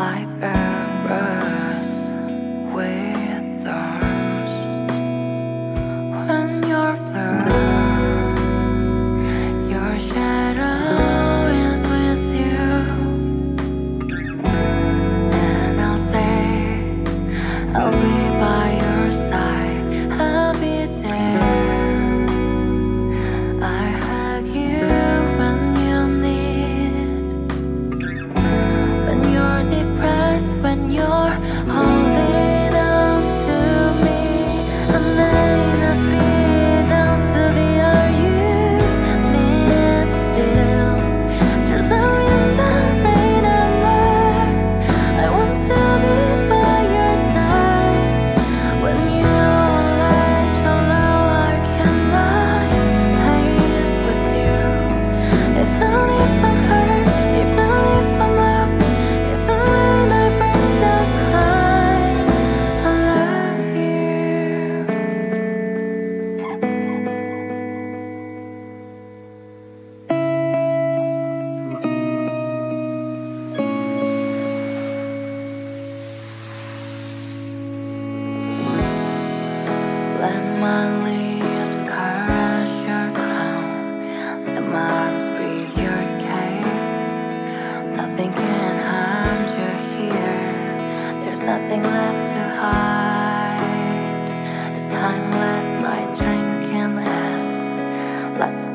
life. nothing left to hide. The timeless night drinking has lots.